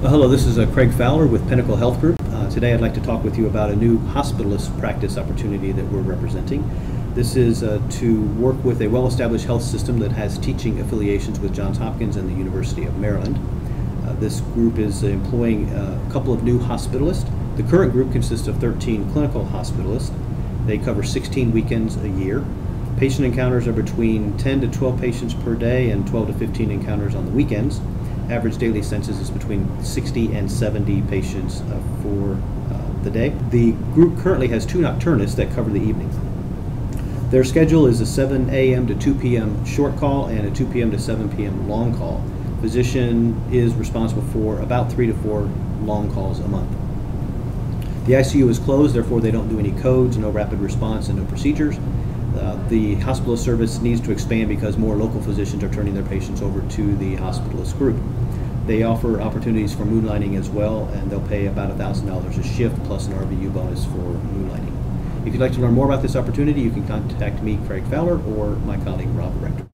Well, hello, this is uh, Craig Fowler with Pinnacle Health Group. Uh, today I'd like to talk with you about a new hospitalist practice opportunity that we're representing. This is uh, to work with a well established health system that has teaching affiliations with Johns Hopkins and the University of Maryland. Uh, this group is employing uh, a couple of new hospitalists. The current group consists of 13 clinical hospitalists. They cover 16 weekends a year. Patient encounters are between 10 to 12 patients per day and 12 to 15 encounters on the weekends average daily census is between 60 and 70 patients uh, for uh, the day. The group currently has two nocturnists that cover the evening. Their schedule is a 7 a.m. to 2 p.m. short call and a 2 p.m. to 7 p.m. long call. Physician is responsible for about three to four long calls a month. The ICU is closed, therefore they don't do any codes, no rapid response, and no procedures. Uh, the hospital service needs to expand because more local physicians are turning their patients over to the hospitalist group. They offer opportunities for moonlighting as well, and they'll pay about $1,000 a shift plus an RVU bonus for moonlighting. If you'd like to learn more about this opportunity, you can contact me, Craig Fowler, or my colleague, Rob Rector.